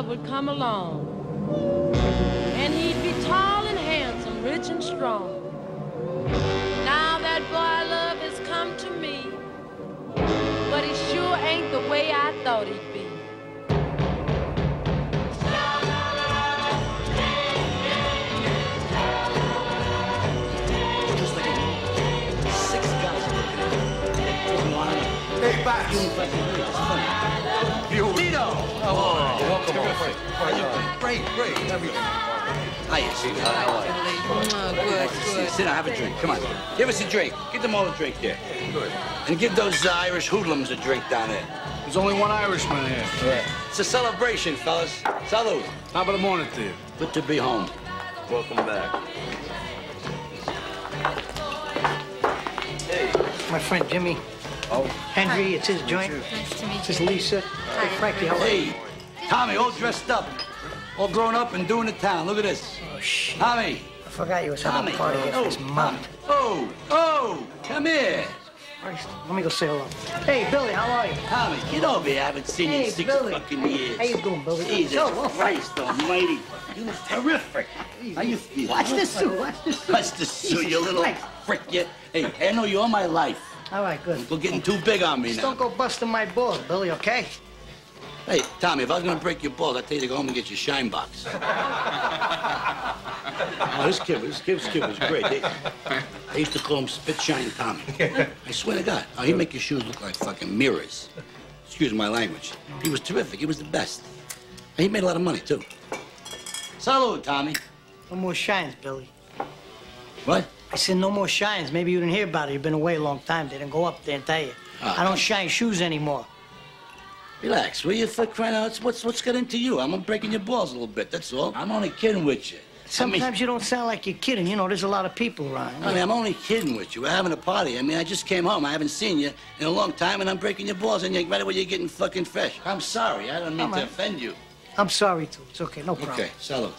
love would come along. And he'd be tall and handsome, rich and strong. Now that boy love has come to me, but he sure ain't the way I thought he'd be. Just like a six guys looking welcome. Great, great. Hiya, sweetheart. How are you? good, good. Sit down, have a drink. Come on. Give us a drink. Give them all a drink there. Good. And give those uh, Irish hoodlums a drink down there. There's only one Irishman here. Yeah. It's a celebration, fellas. Salud. Top of the morning to you. Good to be home. Welcome back. Hey. My friend Jimmy. Oh. Henry, it's his joint. Nice to meet you. This is Lisa. Hey, Frankie, how are you? Hey, Tommy, all dressed up. All grown up and doing the town. Look at this. Oh, shit. Tommy. I forgot you was having Tommy. a party Oh, this month. Oh, oh, come here. Christ, Let me go say hello. Hey, Billy, how are you? Tommy, get over here. I haven't seen you in six Billy. fucking years. How you doing, Billy? Jesus Oh, oh. Christ almighty. You look terrific. How you feel? Watch this suit. Watch this suit. Watch the suit, you little Christ. frick. You. Hey, I know you all my life. All right, good. You're getting too big on me Just now. don't go busting my balls, Billy, okay? Hey, Tommy, if I was gonna break your balls, I'd tell you to go home and get your shine box. oh, this kid, this kid, this kid was great. They, they used to call him Spit Shine Tommy. I swear to God. Oh, he'd make your shoes look like fucking mirrors. Excuse my language. He was terrific. He was the best. And he made a lot of money, too. Salud, Tommy. No more shines, Billy. What? I said no more shines. Maybe you didn't hear about it. You've been away a long time. They didn't go up there and tell you. Ah, I don't shine shoes anymore. Relax, will you, for crying out? What's, what's, got into you? I'm breaking your balls a little bit, that's all. I'm only kidding with you. Sometimes I mean, you don't sound like you're kidding. You know, there's a lot of people around. I mean, I'm only kidding with you. We're having a party. I mean, I just came home. I haven't seen you in a long time, and I'm breaking your balls, and you're right away you're getting fucking fresh. I'm sorry. I don't mean Come to offend you. I'm sorry, too. It's okay. No problem. Okay, salud.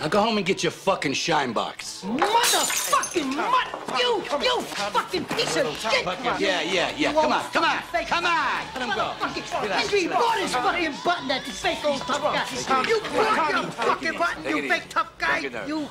Now go home and get your fucking shine box. Motherfucking mutt! You, you fucking piece of shit! Yeah, yeah, yeah. Come on, come on, come on. Let him go. Motherfucking Henry bought his fucking button, that fake old tough guy. You bought your fucking button, you fake tough guy. You, you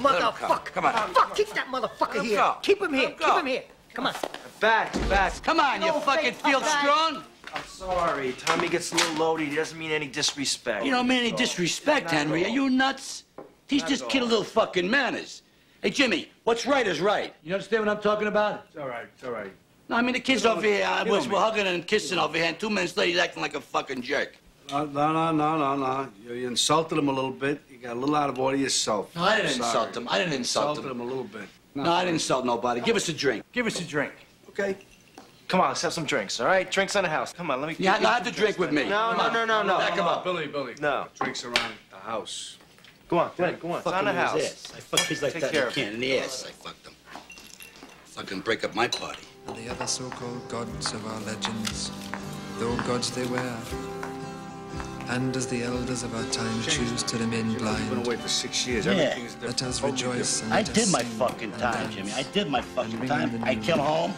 motherfucker. Come on. Fuck, keep that motherfucker here. Keep him here, keep him here. Come on. Back, back. Come on, you fucking feel strong? I'm sorry. Tommy gets a little loaded. He doesn't mean any disrespect. You don't mean any disrespect, Henry. Are you nuts? Teach Not this kid a little fucking manners. Hey, Jimmy, what's right is right. You understand what I'm talking about? It's all right, it's all right. No, I mean, the kid's over here. I was, we're hugging and kissing over here, and two minutes later, he's acting like a fucking jerk. No, no, no, no, no, no. You, you insulted him a little bit. You got a little out of order yourself. No, I didn't Sorry. insult him. I didn't insult Insulted him. him a little bit. No, I didn't insult nobody. Give us a drink. Give us a drink. Okay. Come on, let's have some drinks, all right? Drinks on the house. Come on, let me. Yeah, get no, you have some the drink with me. No, no, no, no, no. Back him up. Billy, Billy. No. Drinks around the house. Go on, go on, go on. It's on the house. ass. I fuck kids like Take that care in of can in the ass. I fucked them. Fucking break up my party. and the other so-called gods of our legends, though gods they were. And as the elders of our time choose to remain You've been away for six years. Yeah. Everything's different. let us rejoice and I let us did my fucking time, dance Jimmy. I did my fucking time. I new came home,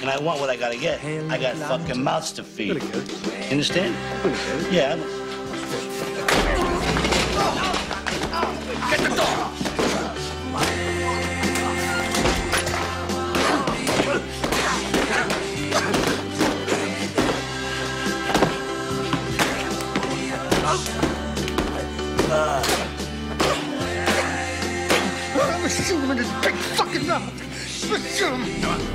and I want what I gotta get. Hail I got fucking mouths to feed. Pretty good. You understand? Pretty good. Yeah. Shoot him in his big fucking mouth. Shoot him.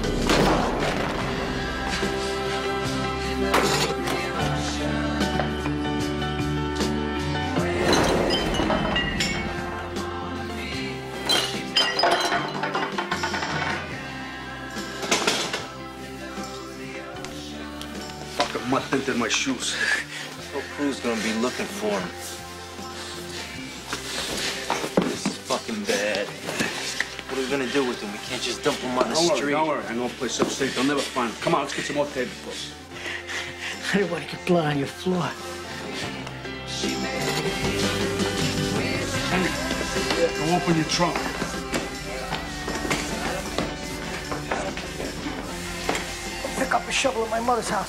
Mud tinted my shoes. Whole crew's gonna be looking for him. This is fucking bad. What are we gonna do with him? We can't just dump him on the Don't worry, street. don't worry. I know a place upstate. They'll never find him. Come on, let's get some more tablecloths. I don't want to get blood on your floor. Henry, go open your trunk. pick up a shovel at my mother's house.